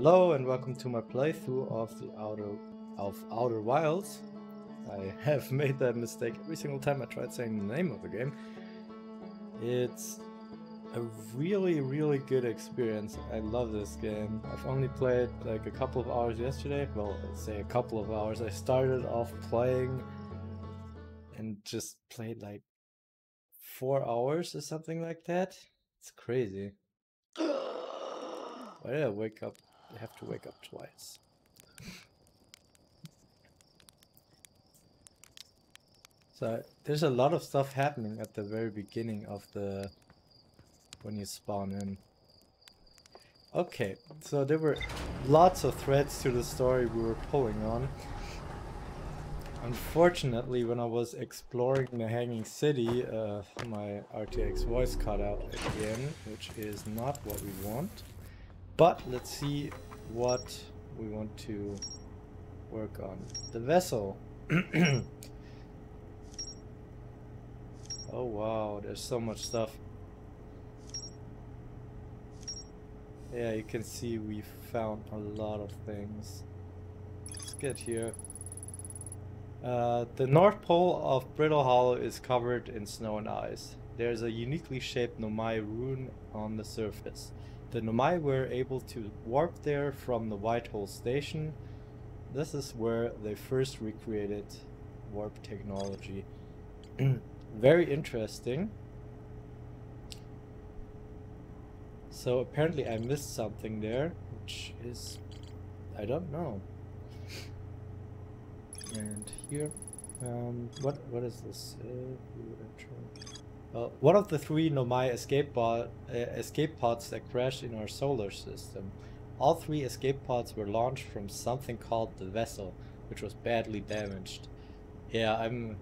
Hello and welcome to my playthrough of the Outer of Outer Wilds. I have made that mistake every single time I tried saying the name of the game. It's a really, really good experience. I love this game. I've only played like a couple of hours yesterday. Well, let's say a couple of hours. I started off playing and just played like four hours or something like that. It's crazy. Why did I wake up? I have to wake up twice. So there's a lot of stuff happening at the very beginning of the when you spawn in. Okay, so there were lots of threads to the story we were pulling on. Unfortunately, when I was exploring the Hanging City, uh, my RTX voice cut out again, which is not what we want. But let's see what we want to work on. The vessel. oh wow, there's so much stuff. Yeah, you can see we found a lot of things. Let's get here. Uh, the north pole of Brittle Hollow is covered in snow and ice. There's a uniquely shaped Nomai rune on the surface. The Nomai were able to warp there from the Whitehole station. This is where they first recreated warp technology. Very interesting. So apparently I missed something there, which is... I don't know. And here, um, what what is this? Uh, one of the three Nomai escape, pod, uh, escape pods that crashed in our solar system. All three escape pods were launched from something called the vessel, which was badly damaged. Yeah, I'm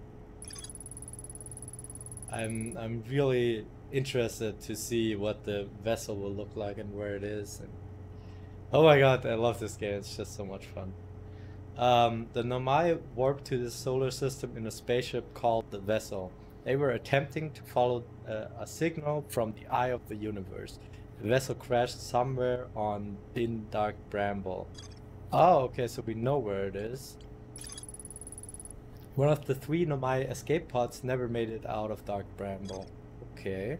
I'm I'm really interested to see what the vessel will look like and where it is. And oh my god, I love this game. It's just so much fun. Um, the Nomai warped to the solar system in a spaceship called the Vessel. They were attempting to follow uh, a signal from the eye of the universe. The vessel crashed somewhere on Bin Dark Bramble. Oh, okay, so we know where it is. One of the three Nomai escape pods never made it out of Dark Bramble. Okay.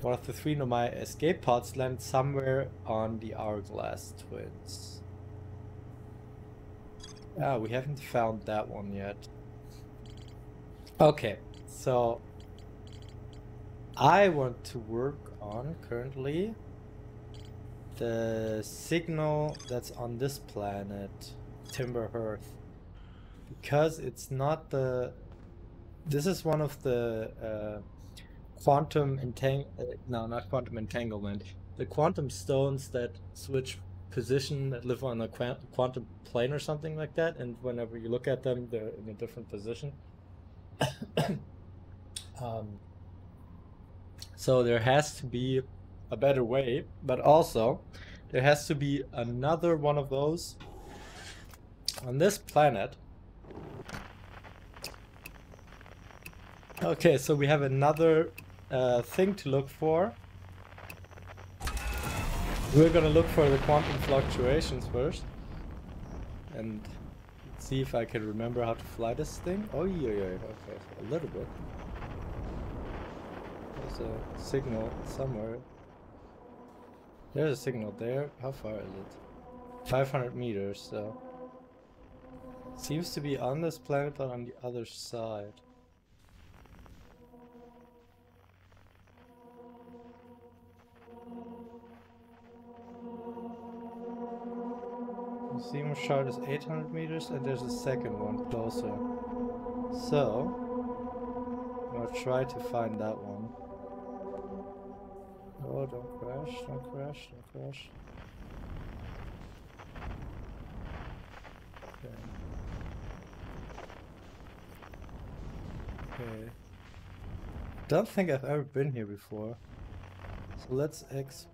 One of the three Nomai escape pods landed somewhere on the Hourglass Twins. Ah, we haven't found that one yet. Okay, so I want to work on currently the signal that's on this planet, Timber Hearth. Because it's not the... This is one of the uh, quantum entang... Uh, no, not quantum entanglement. The quantum stones that switch position that live on a quantum plane or something like that, and whenever you look at them, they're in a different position. um, so there has to be a better way, but also there has to be another one of those on this planet. Okay, so we have another uh, thing to look for we're gonna look for the quantum fluctuations first. And see if I can remember how to fly this thing. Oh yeah, yeah, okay, a little bit. There's a signal somewhere. There's a signal there. How far is it? 500 meters, so... Seems to be on this planet, but on the other side. Seaman is 800 meters and there's a second one closer. So, gonna try to find that one. Oh, don't crash, don't crash, don't crash. Okay. Okay. Don't think I've ever been here before. So let's ex...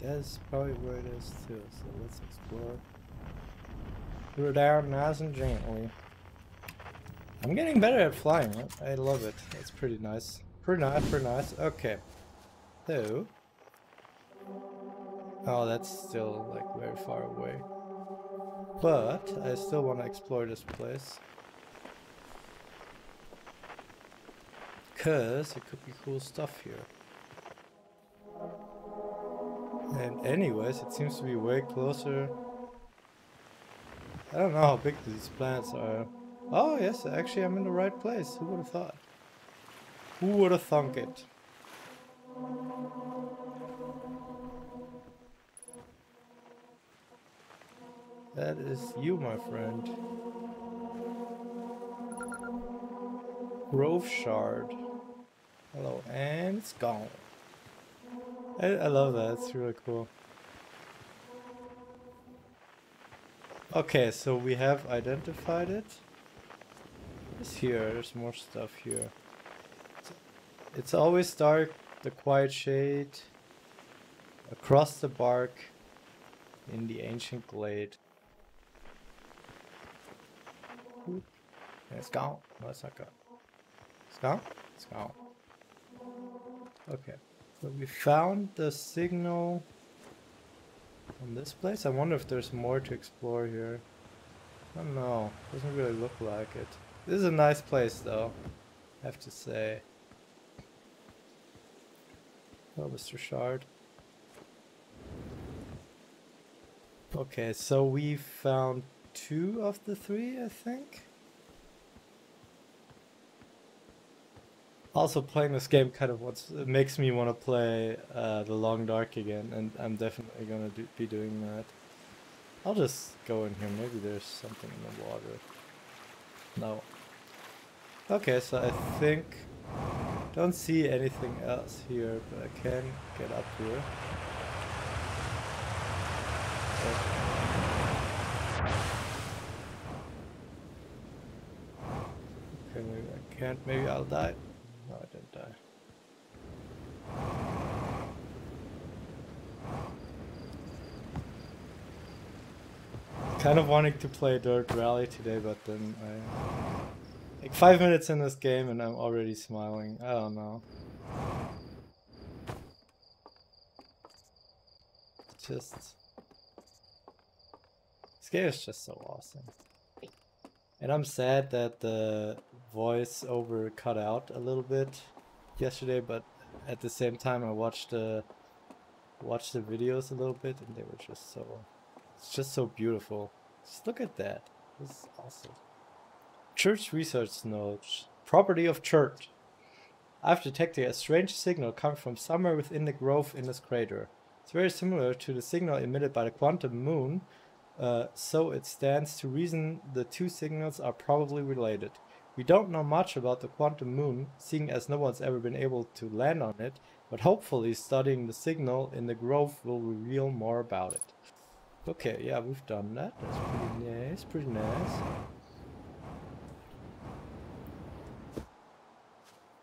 That's probably where it is too, so let's explore. Her down nice and gently. I'm getting better at flying. I love it. It's pretty nice. Pretty nice, pretty nice. Okay. So. Oh, that's still like very far away. But I still want to explore this place. Because it could be cool stuff here. And anyways, it seems to be way closer. I don't know how big these plants are. Oh yes, actually I'm in the right place. Who would have thought? Who would have thunk it? That is you, my friend. Grove Shard. Hello, and it's gone. I, I love that, it's really cool. Okay, so we have identified it. It's here, there's more stuff here. It's, it's always dark, the quiet shade, across the bark, in the ancient glade. it's gone. No, it's not gone. It's gone? It's gone. Okay. So we found the signal on this place. I wonder if there's more to explore here. I don't know. Doesn't really look like it. This is a nice place though. I have to say. Oh, Mr. Shard. Okay, so we found two of the three, I think. Also, playing this game kind of wants makes me want to play uh, The Long Dark again, and I'm definitely gonna do, be doing that. I'll just go in here. Maybe there's something in the water. No. Okay, so I think don't see anything else here, but I can get up here. Okay, maybe I can't. Maybe I'll die. No, I didn't die. Kind of wanting to play Dirt Rally today, but then I... Like five minutes in this game and I'm already smiling. I don't know. Just... This game is just so awesome. And I'm sad that the voice over cut out a little bit yesterday, but at the same time I watched the watched the videos a little bit and they were just so it's just so beautiful. Just look at that. This is awesome. Church research notes. Property of church. I've detected a strange signal coming from somewhere within the grove in this crater. It's very similar to the signal emitted by the quantum moon, uh, so it stands to reason the two signals are probably related. We don't know much about the quantum moon, seeing as no one's ever been able to land on it, but hopefully studying the signal in the grove will reveal more about it. Okay, yeah, we've done that. That's pretty nice, pretty nice.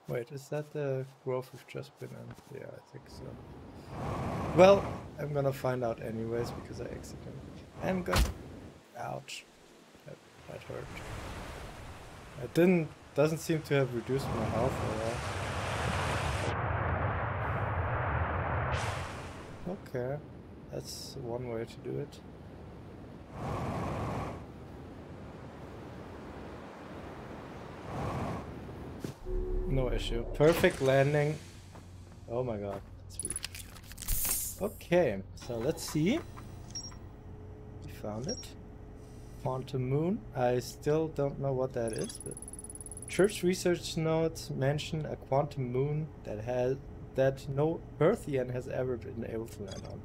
Wait, is that the grove we've just been in? Yeah, I think so. Well, I'm gonna find out anyways because I exited. I'm good. Ouch. That, that hurt. It didn't doesn't seem to have reduced my health at all. Okay, that's one way to do it. No issue. Perfect landing. Oh my god. Okay, so let's see. We found it. Quantum Moon. I still don't know what that is, but church research notes mention a quantum moon that has that no Hearthian has ever been able to land on.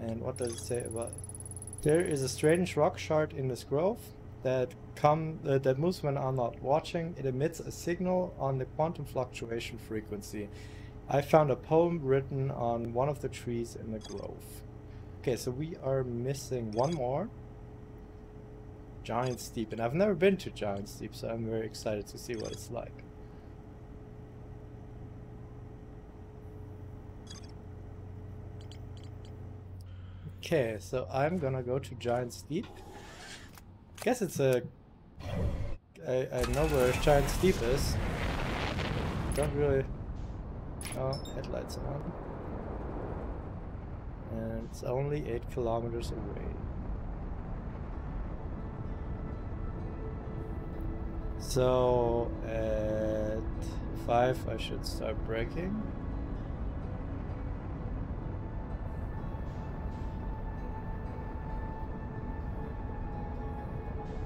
And what does it say about? There is a strange rock shard in this grove that come uh, that moves when I'm not watching. It emits a signal on the quantum fluctuation frequency. I found a poem written on one of the trees in the grove. Okay, so we are missing one more. Giant's Deep, and I've never been to Giant's Deep, so I'm very excited to see what it's like. Okay, so I'm gonna go to Giant's Deep. Guess it's a... I, I know where Giant's Deep is. Don't really... Oh, headlights on. And it's only 8 kilometers away. So at 5 I should start braking.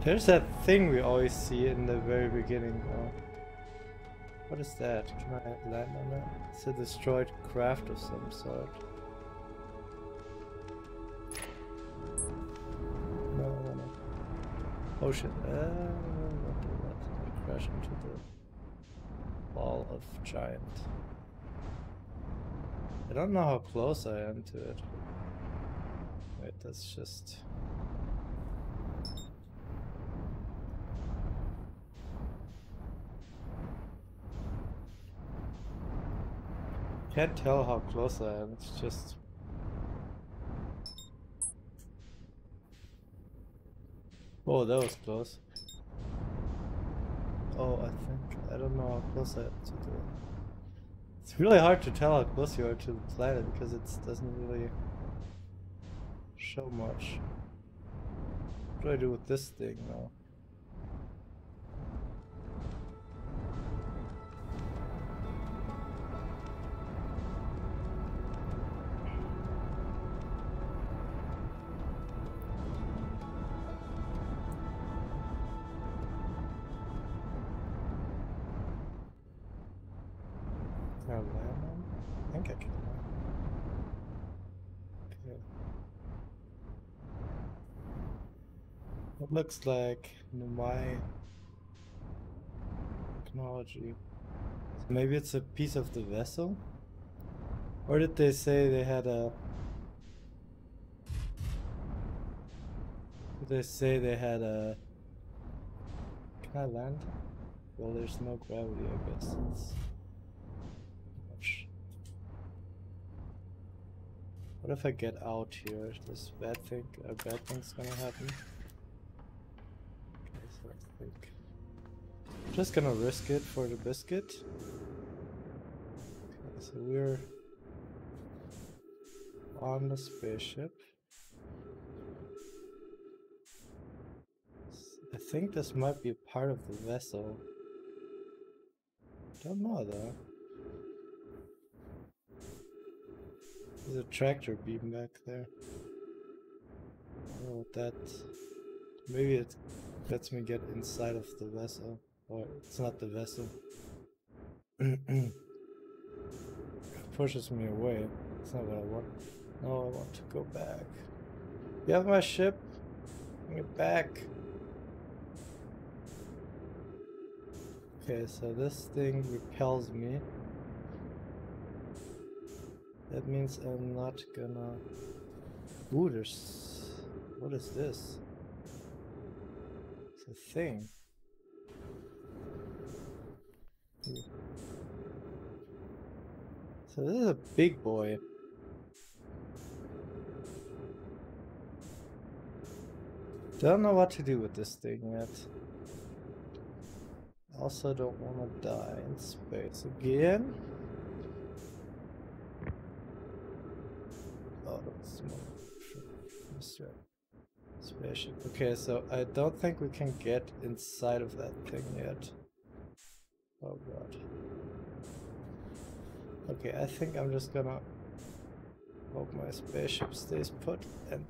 There's that thing we always see in the very beginning. Oh. What is that? Can I land on that? It's a destroyed craft of some sort. No, no, no. Oh shit. Uh, that. Crash into the wall of giant. I don't know how close I am to it. Wait, that's just... Can't tell how close I am, it's just... Oh, that was close. Oh, I think, I don't know how close I am to the... It's really hard to tell how close you are to the planet because it doesn't really show much. What do I do with this thing now? Looks like my technology. So maybe it's a piece of the vessel? Or did they say they had a... Did they say they had a... Can I land? Well, there's no gravity, I guess. It's... What if I get out here? This bad thing, a bad thing's gonna happen. I think I'm just gonna risk it for the biscuit. Okay, so we're on the spaceship. I think this might be part of the vessel. Don't know though. There's a tractor beam back there. Oh, that... Maybe it lets me get inside of the vessel. Or it's not the vessel. pushes me away. It's not what I want. No, I want to go back. You have my ship? Bring it back. Okay, so this thing repels me. That means I'm not gonna... Ooh, there's... What is this? It's a thing. So this is a big boy. Don't know what to do with this thing yet. Also don't want to die in space again. Oh, Spaceship. Okay, so I don't think we can get inside of that thing yet. Oh god. Okay, I think I'm just gonna hope my spaceship stays put and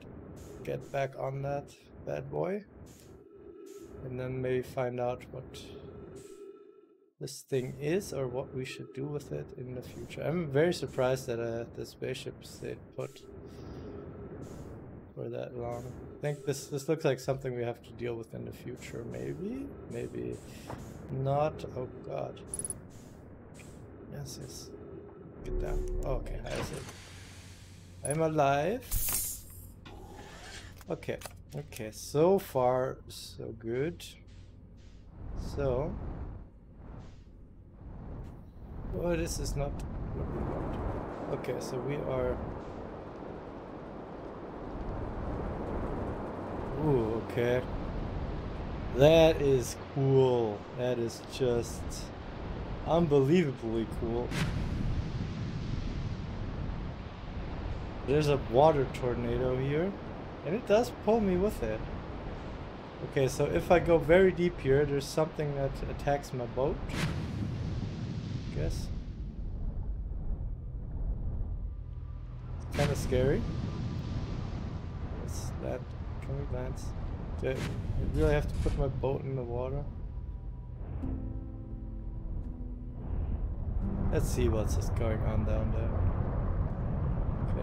get back on that bad boy. And then maybe find out what this thing is or what we should do with it in the future. I'm very surprised that uh, the spaceship stayed put for that long. Think this this looks like something we have to deal with in the future. Maybe, maybe not. Oh God. Yes, yes. Get down. Okay, I see. I'm alive. Okay, okay. So far, so good. So. Oh, this is not what we want. Okay, so we are Ooh, okay. That is cool. That is just unbelievably cool. There's a water tornado here, and it does pull me with it. Okay, so if I go very deep here, there's something that attacks my boat. I Guess. It's kind of scary. What's that? Can we land? Do I really have to put my boat in the water? Let's see what's going on down there.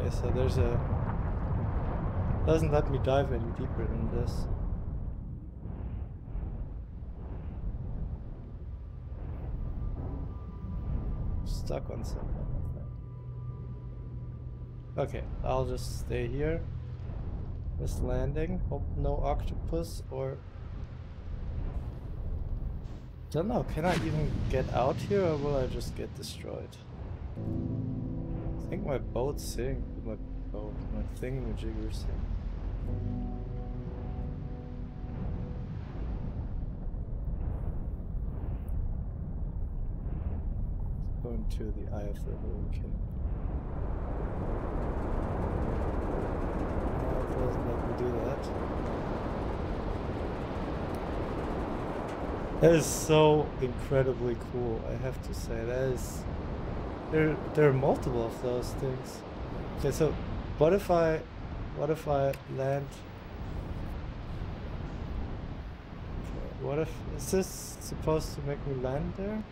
Okay, so there's a... Doesn't let me dive any deeper than this. Stuck on something. Okay, I'll just stay here. This landing. Hope no octopus or... Don't know, can I even get out here or will I just get destroyed? I think my boat sink. My boat, my thingamajigger sink. Going to the eye of the hurricane. Doesn't let me do that. That is so incredibly cool, I have to say. That is... There, there are multiple of those things. Okay, so what if I... What if I land... What if... Is this supposed to make me land there?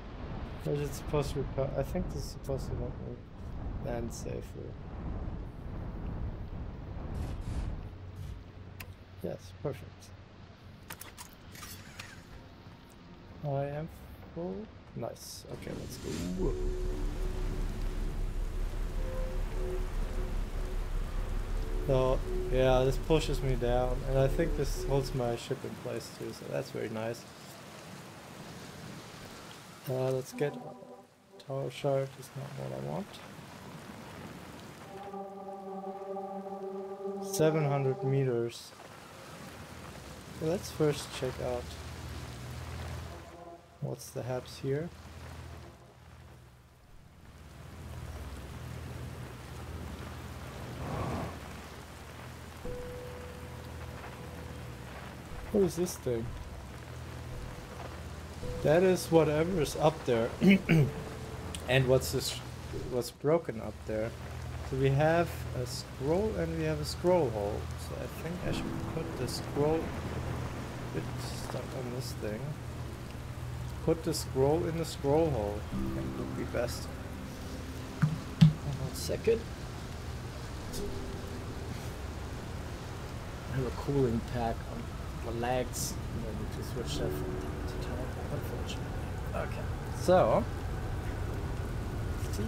Or is it supposed to... I think this is supposed to make me land safely. Yes, perfect. I am full. Nice. Okay, let's go. So, yeah, this pushes me down, and I think this holds my ship in place too, so that's very nice. Uh, let's get tower shard, is not what I want. 700 meters. Let's first check out what's the haps here. What is this thing? That is whatever is up there. and what's this what's broken up there. So we have a scroll and we have a scroll hole. So I think I should put the scroll bit stuck on this thing. Put the scroll in the scroll hole. That would be best. One second. I have a cooling pack on the legs. And I need to switch that from time to time, unfortunately. Okay. So, see.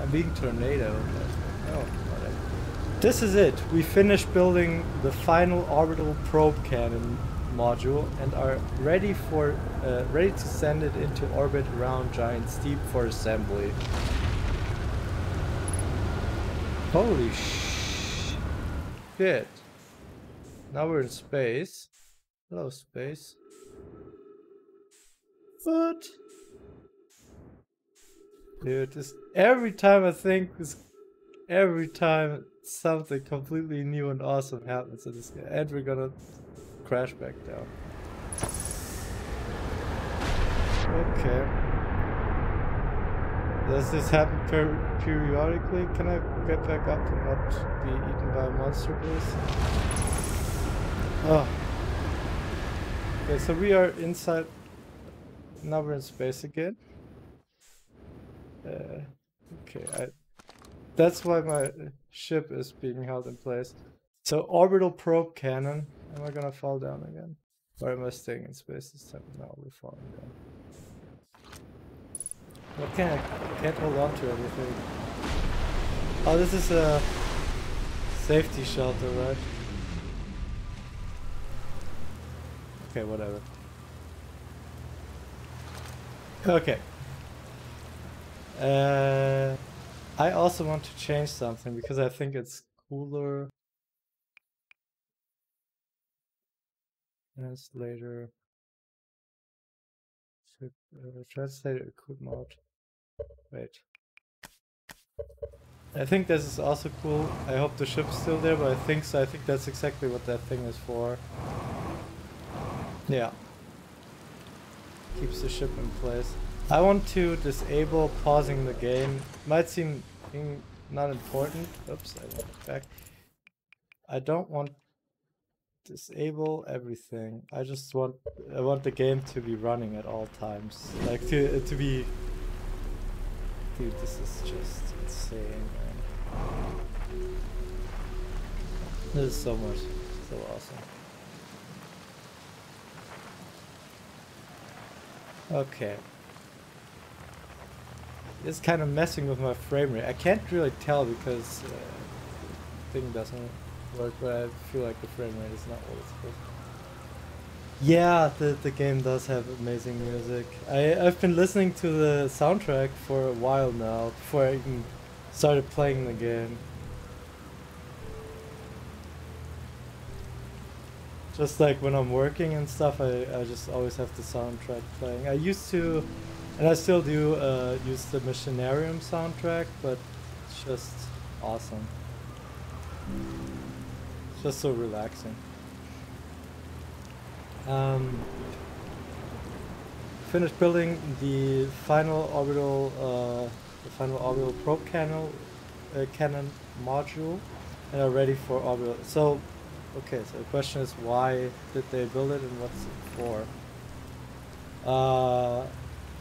I'm being tornado. Oh. This is it. We finished building the final orbital probe cannon module and are ready for uh, ready to send it into orbit around Giant's Deep for assembly. Holy shit. Now we're in space. Hello space. What? Dude, this every time I think this every time something completely new and awesome happens in this game. And we're gonna crash back down. Okay. Does this happen per periodically? Can I get back up and not be eaten by a monster, please? Oh. Okay, so we are inside... Now we're in space again. Uh, okay, I that's why my ship is being held in place. So orbital probe cannon. Am I gonna fall down again? Or am I staying in space this time? No, we're falling down. What can I, can't hold on to everything. Oh, this is a safety shelter, right? Okay, whatever. Okay. Uh... I also want to change something because I think it's cooler. Translator. Uh, translator could mode. Wait. I think this is also cool. I hope the ship's still there, but I think so. I think that's exactly what that thing is for. Yeah. Keeps the ship in place. I want to disable pausing the game. Might seem not important. Oops, I went back. I don't want disable everything. I just want I want the game to be running at all times. Like to to be Dude, this is just insane, man. This is so much so awesome. Okay. It's kind of messing with my frame rate. I can't really tell because uh, the thing doesn't work, but I feel like the frame rate is not what it's supposed to Yeah, the, the game does have amazing music. I, I've been listening to the soundtrack for a while now, before I even started playing the game. Just like when I'm working and stuff, I, I just always have the soundtrack playing. I used to, and I still do, uh, use the Machinarium soundtrack, but it's just awesome. It's just so relaxing. Um, finished building the final orbital, uh, the final orbital probe cannon, uh, cannon module, and are ready for orbital. So Okay, so the question is why did they build it and what's it for?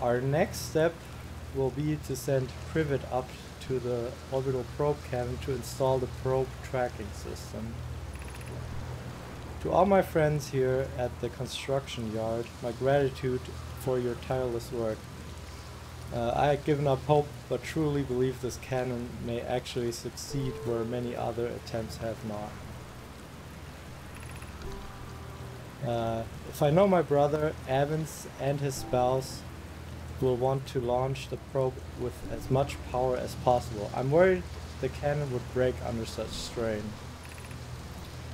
Our next step will be to send Privet up to the orbital probe cannon to install the probe tracking system. To all my friends here at the construction yard, my gratitude for your tireless work. Uh, I had given up hope, but truly believe this cannon may actually succeed where many other attempts have not. Uh, if I know my brother, Evans, and his spouse will want to launch the probe with as much power as possible, I'm worried the cannon would break under such strain.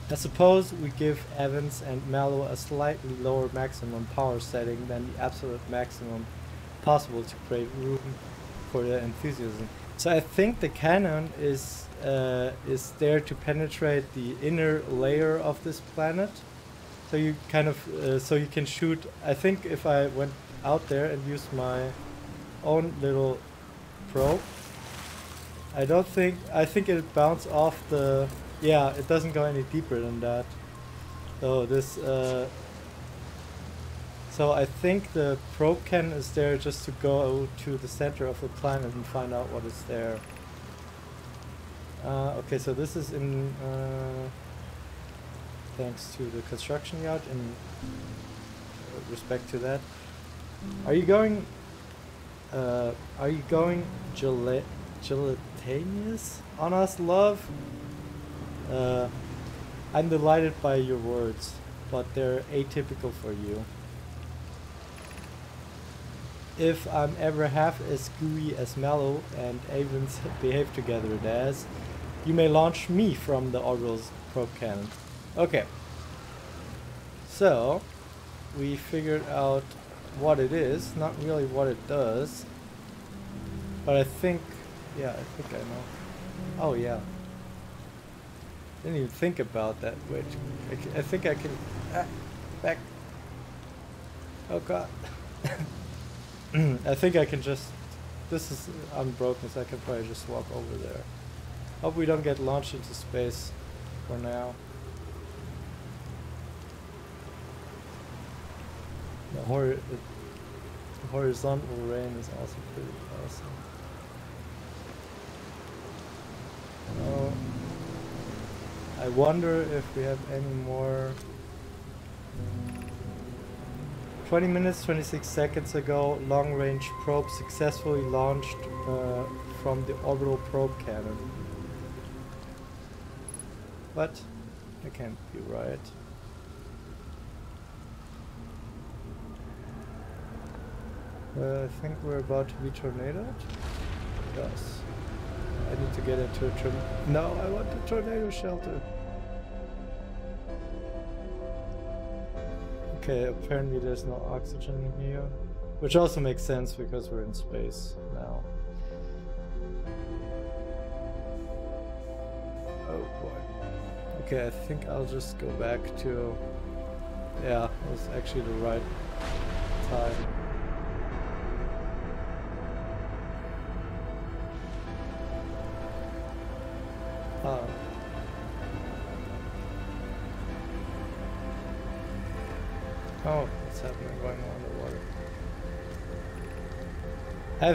I suppose we give Evans and Mallow a slightly lower maximum power setting than the absolute maximum possible to create room for their enthusiasm. So I think the cannon is uh, is there to penetrate the inner layer of this planet so you kind of, uh, so you can shoot, I think if I went out there and use my own little probe, I don't think, I think it bounce off the, yeah, it doesn't go any deeper than that. So this, uh, so I think the probe can is there just to go to the center of the planet and find out what is there. Uh, okay, so this is in, uh, thanks to the construction yard in respect to that. Are you going, uh, are you going gel gelatinous on us, love? Uh, I'm delighted by your words, but they're atypical for you. If I'm ever half as gooey as Mallow and Avens behave together as, you may launch me from the Orville's probe cannon. Okay. So, we figured out what it is, not really what it does. But I think, yeah, I think I know. Oh yeah. Didn't even think about that, which I, I think I can, ah, back. Oh god. I think I can just, this is unbroken so I can probably just walk over there. Hope we don't get launched into space for now. The, hor the horizontal rain is also pretty awesome. I wonder if we have any more. 20 minutes 26 seconds ago long range probe successfully launched uh, from the orbital probe cannon. But that can't be right Uh, I think we're about to be tornadoed. Yes. I need to get into a tornado. No, I want a tornado shelter. Okay, apparently there's no oxygen here. Which also makes sense because we're in space now. Oh boy. Okay, I think I'll just go back to... Yeah, it was actually the right time.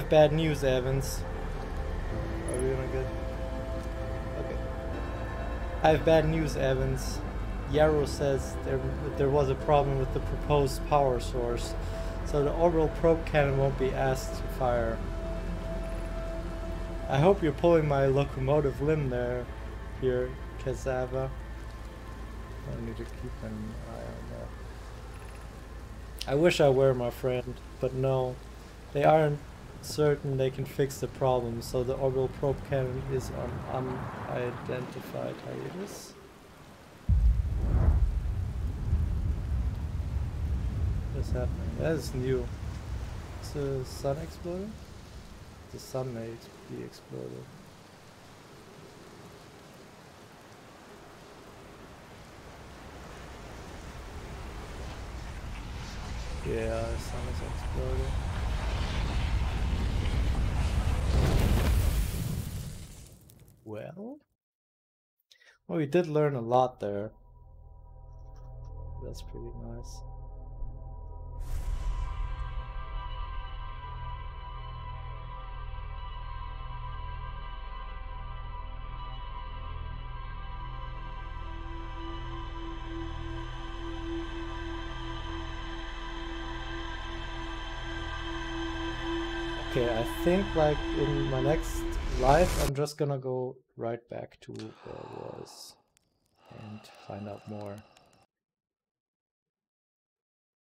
Have bad news, Evans. Are we gonna get... Okay. I have bad news, Evans. Yarrow says there, there was a problem with the proposed power source, so the orbital probe cannon won't be asked to fire. I hope you're pulling my locomotive limb there, here, Kasava. I need to keep an eye on that. I wish I were my friend, but no. They aren't certain they can fix the problem, so the orbital probe cannon is on unidentified hiatus. What's happening? That is new. Is the sun exploding? The sun may be exploded. Yeah, the sun is exploding. Well, well, we did learn a lot there. That's pretty nice. Okay, I think like in my next live, I'm just gonna go right back to where I was and find out more.